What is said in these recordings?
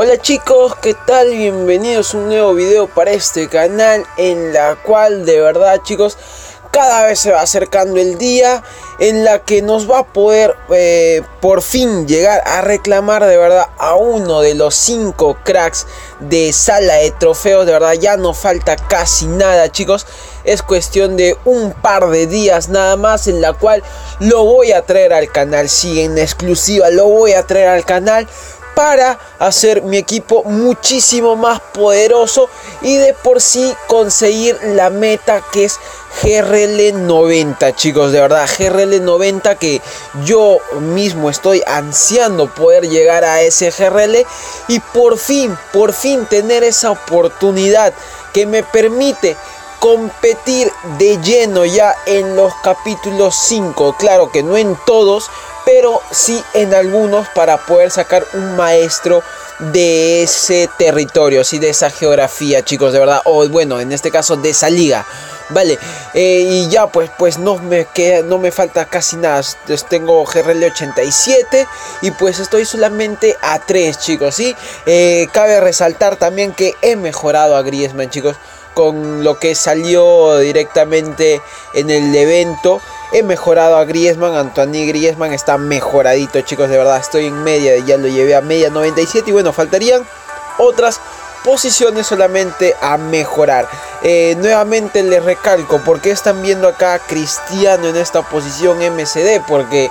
Hola chicos, ¿qué tal? Bienvenidos a un nuevo video para este canal en la cual de verdad chicos cada vez se va acercando el día en la que nos va a poder eh, por fin llegar a reclamar de verdad a uno de los cinco cracks de sala de trofeos. De verdad ya no falta casi nada chicos. Es cuestión de un par de días nada más en la cual lo voy a traer al canal. Sí, en exclusiva lo voy a traer al canal para hacer mi equipo muchísimo más poderoso y de por sí conseguir la meta que es GRL 90 chicos de verdad GRL 90 que yo mismo estoy ansiando poder llegar a ese GRL y por fin por fin tener esa oportunidad que me permite competir de lleno ya en los capítulos 5 claro que no en todos pero sí en algunos para poder sacar un maestro de ese territorio, sí, de esa geografía, chicos, de verdad, o bueno, en este caso de esa liga. Vale, eh, y ya pues, pues no me queda, no me falta casi nada. Entonces tengo GRL 87 y pues estoy solamente a 3, chicos. Sí, eh, cabe resaltar también que he mejorado a Griezmann, chicos, con lo que salió directamente en el evento. He mejorado a Griezmann, Antoine Griezmann está mejoradito chicos, de verdad estoy en media, ya lo llevé a media 97 y bueno, faltarían otras posiciones solamente a mejorar. Eh, nuevamente les recalco, porque están viendo acá a Cristiano en esta posición MCD? Porque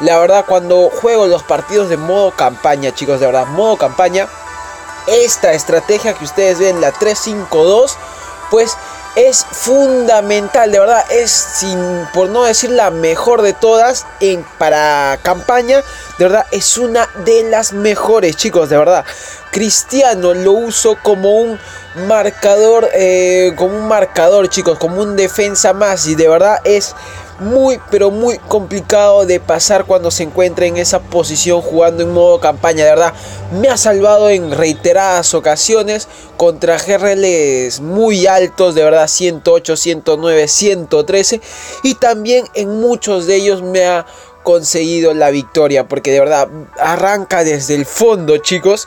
la verdad cuando juego los partidos de modo campaña, chicos, de verdad, modo campaña, esta estrategia que ustedes ven, la 352, pues es fundamental, de verdad, es sin por no decir la mejor de todas en para campaña, de verdad es una de las mejores, chicos, de verdad. Cristiano lo uso como un marcador, eh, como un marcador, chicos, como un defensa más y de verdad es muy pero muy complicado de pasar cuando se encuentra en esa posición jugando en modo campaña. De verdad me ha salvado en reiteradas ocasiones. Contra GRLs muy altos de verdad 108 109 113 y también en muchos de ellos me ha conseguido la victoria porque de verdad arranca desde el fondo chicos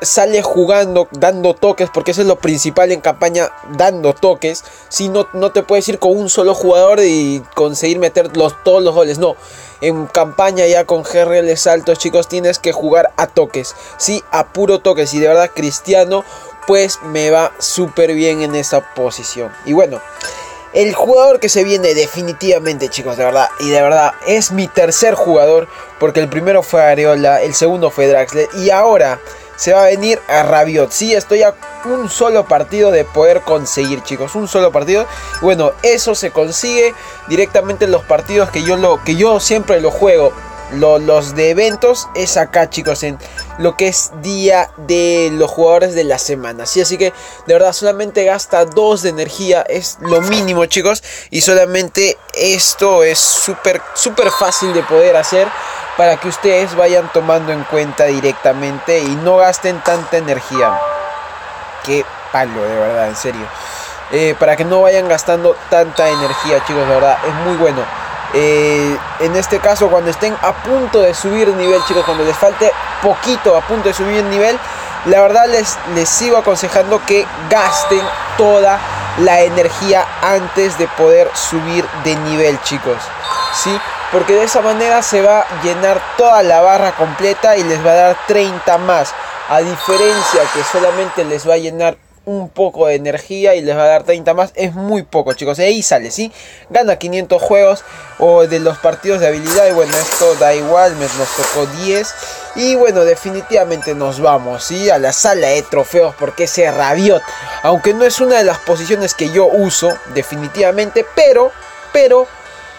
sale jugando, dando toques, porque eso es lo principal en campaña, dando toques. Si no, no te puedes ir con un solo jugador y conseguir meter los, todos los goles, no. En campaña ya con GRL altos, chicos, tienes que jugar a toques, sí, a puro toques. Y de verdad, Cristiano, pues me va súper bien en esa posición. Y bueno. El jugador que se viene definitivamente, chicos, de verdad, y de verdad, es mi tercer jugador, porque el primero fue Areola, el segundo fue Draxler, y ahora se va a venir a Rabiot. Sí, estoy a un solo partido de poder conseguir, chicos. Un solo partido. Bueno, eso se consigue directamente en los partidos que yo, lo, que yo siempre lo juego. los de eventos es acá, chicos, en lo que es día de los jugadores de la semana. Sí, así que de verdad solamente gasta 2 de energía. Es lo mínimo, chicos. Y solamente esto es súper, súper fácil de poder hacer para que ustedes vayan tomando en cuenta directamente y no gasten tanta energía. Qué palo, de verdad, en serio. Eh, para que no vayan gastando tanta energía, chicos, de verdad, es muy bueno. Eh, en este caso, cuando estén a punto de subir nivel, chicos, cuando les falte poquito a punto de subir nivel, la verdad les, les sigo aconsejando que gasten toda la energía antes de poder subir de nivel, chicos. ¿Sí? Porque de esa manera se va a llenar toda la barra completa y les va a dar 30 más. A diferencia que solamente les va a llenar un poco de energía y les va a dar 30 más. Es muy poco, chicos. ahí sale, ¿sí? Gana 500 juegos o de los partidos de habilidad. Y bueno, esto da igual. Nos tocó 10. Y bueno, definitivamente nos vamos, ¿sí? A la sala de trofeos porque ese Rabiot. Aunque no es una de las posiciones que yo uso, definitivamente. Pero, pero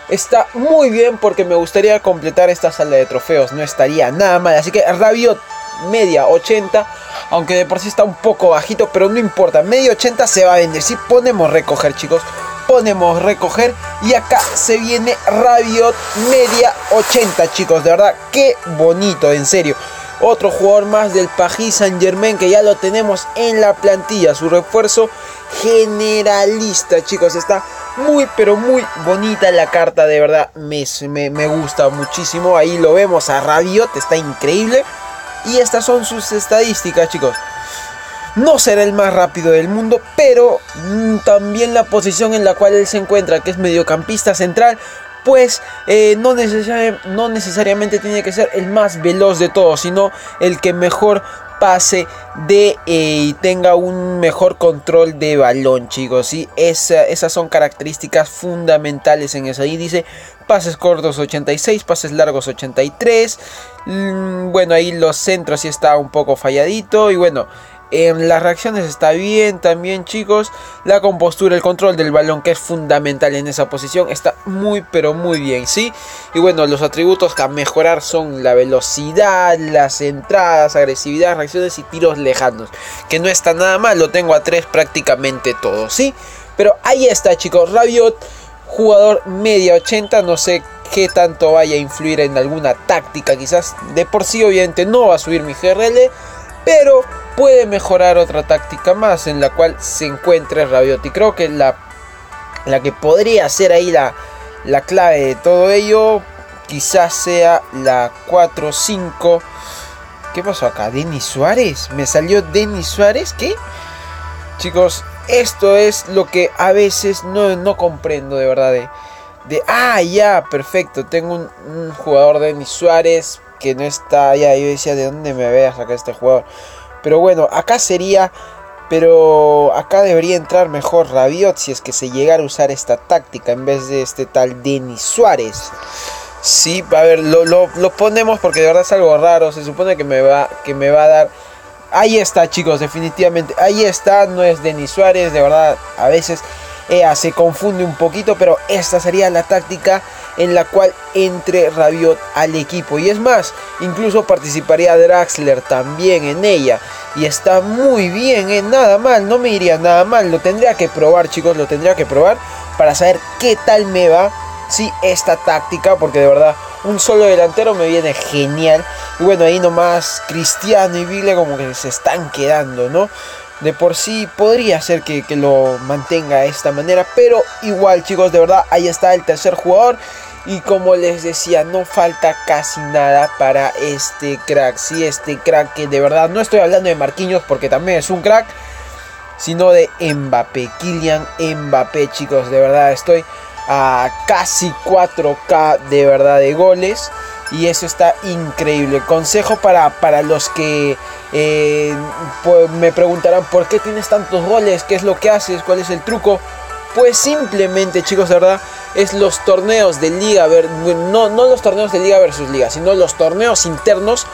está muy bien porque me gustaría completar esta sala de trofeos. No estaría nada mal. Así que Rabiot media 80. Aunque de por sí está un poco bajito, pero no importa. Media 80 se va a vender. Si ponemos recoger, chicos. Ponemos recoger. Y acá se viene Rabiot media 80, chicos. De verdad, qué bonito, en serio. Otro jugador más del Paris Saint Germain que ya lo tenemos en la plantilla. Su refuerzo generalista, chicos. Está muy, pero muy bonita la carta, de verdad. Me, me, gusta muchísimo. Ahí lo vemos a Rabiot, está increíble. Y estas son sus estadísticas, chicos. No será el más rápido del mundo, pero mm, también la posición en la cual él se encuentra, que es mediocampista central, pues eh, no, no necesariamente tiene que ser el más veloz de todos, sino el que mejor pase de eh, y tenga un mejor control de balón, chicos. ¿sí? esas son características fundamentales en eso. Ahí dice pases cortos 86, pases largos 83. Mm, bueno, ahí los centros sí está un poco falladito. Y bueno, en las reacciones está bien también chicos. La compostura, el control del balón que es fundamental en esa posición está muy pero muy bien, ¿sí? Y bueno, los atributos que a mejorar son la velocidad, las entradas, agresividad, reacciones y tiros lejanos. Que no está nada mal, lo tengo a 3 prácticamente todo, ¿sí? Pero ahí está chicos, Rabiot, jugador media 80, no sé qué tanto vaya a influir en alguna táctica quizás. De por sí obviamente no va a subir mi GRL, pero puede mejorar otra táctica más en la cual se encuentre Rabiot. Y creo que la, la que podría ser ahí la, la clave de todo ello quizás sea la 4-5. ¿Qué pasó acá? ¿Denis Suárez? ¿Me salió Denis Suárez? ¿Qué? Chicos, esto es lo que a veces no, no comprendo de verdad. De, de, ah, ya, perfecto. Tengo un, un jugador Denis Suárez que no está. Ya, yo decía, ¿de dónde me voy a sacar este jugador? Pero bueno, acá sería... Pero acá debería entrar mejor Rabiot si es que se llegara a usar esta táctica en vez de este tal Denis Suárez. Sí, a ver, lo, lo, ponemos porque de verdad es algo raro. Se supone que me va, que me va a dar... Ahí está, chicos, definitivamente. Ahí está, no es Denis Suárez. De verdad, a veces EA se confunde un poquito, pero esta sería la táctica en la cual entre Rabiot al equipo. Y es más, incluso participaría Draxler también en ella. Y está muy bien, ¿eh? nada mal, no me iría nada mal. Lo tendría que probar, chicos, lo tendría que probar para saber qué tal me va. Si esta táctica, porque de verdad un solo delantero me viene genial. Y bueno, ahí nomás Cristiano y Villa como que se están quedando, ¿no? de por sí podría ser que, lo mantenga de esta manera. Pero igual chicos, de verdad, ahí está el tercer jugador. Y como les decía, no falta casi nada para este crack. Si este crack que de verdad no estoy hablando de Marquinhos porque también es un crack. Sino de Mbappé, Kylian Mbappé chicos. De verdad estoy a casi 4K de verdad de goles. Y eso está increíble. Consejo para, para los que eh, pues me preguntarán por qué tienes tantos goles, qué es lo que haces, cuál es el truco. Pues simplemente, chicos, de verdad, es los torneos de liga, no, no los torneos de liga versus liga, sino los torneos internos,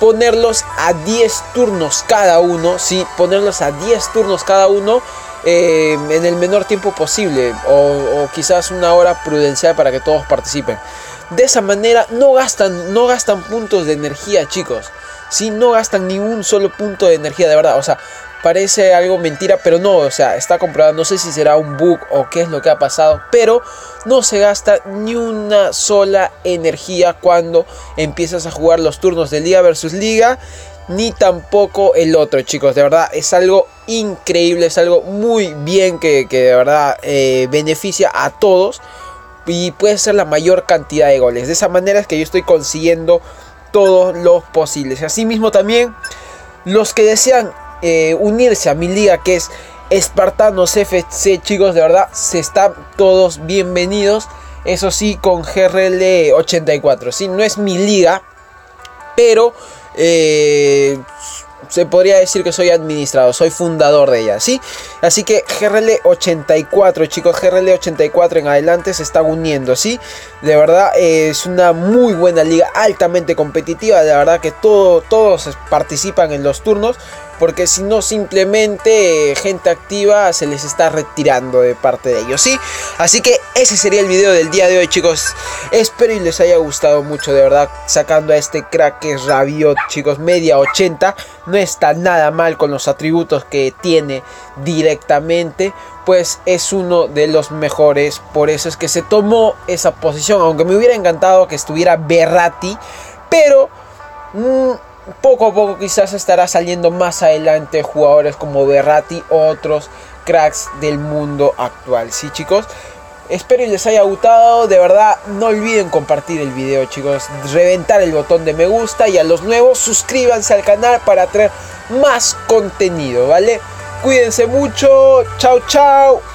ponerlos a 10 turnos cada uno, sí, ponerlos a 10 turnos cada uno eh, en el menor tiempo posible, o, quizás una hora prudencial para que todos participen. De esa manera no gastan, no gastan puntos de energía, chicos si no gastan ni un solo punto de energía, de verdad. O sea, parece algo mentira, pero no, o sea, está comprobado. No sé si será un bug o qué es lo que ha pasado, pero no se gasta ni una sola energía cuando empiezas a jugar los turnos de liga versus liga. Ni tampoco el otro, chicos. De verdad, es algo increíble. Es algo muy bien que, de verdad eh, beneficia a todos. Y puede ser la mayor cantidad de goles. De esa manera es que yo estoy consiguiendo todos los posibles. Asimismo también los que desean eh, unirse a mi liga que es Espartanos FC, chicos, de verdad, se están todos bienvenidos. Eso sí, con GRL 84. Sí, no es mi liga, pero eh, se podría decir que soy administrador, soy fundador de ella, ¿sí? Así que GRL84, chicos, GRL84 en adelante se están uniendo, ¿sí? De verdad es una muy buena liga, altamente competitiva, de verdad que todo, todos participan en los turnos porque si no simplemente gente activa se les está retirando de parte de ellos, ¿sí? Así que ese sería el video del día de hoy, chicos. Espero y les haya gustado mucho, de verdad, sacando a este crack que es Rabiot, chicos, media 80. No está nada mal con los atributos que tiene directamente, pues es uno de los mejores, por eso es que se tomó esa posición, aunque me hubiera encantado que estuviera Berrati, pero... Mm, poco a poco quizás estará saliendo más adelante jugadores como Berratti, otros cracks del mundo actual. Sí, chicos. Espero y les haya gustado. De verdad, no olviden compartir el video, chicos. Reventar el botón de me gusta. Y a los nuevos, suscríbanse al canal para traer más contenido, ¿vale? Cuídense mucho. Chao, chao.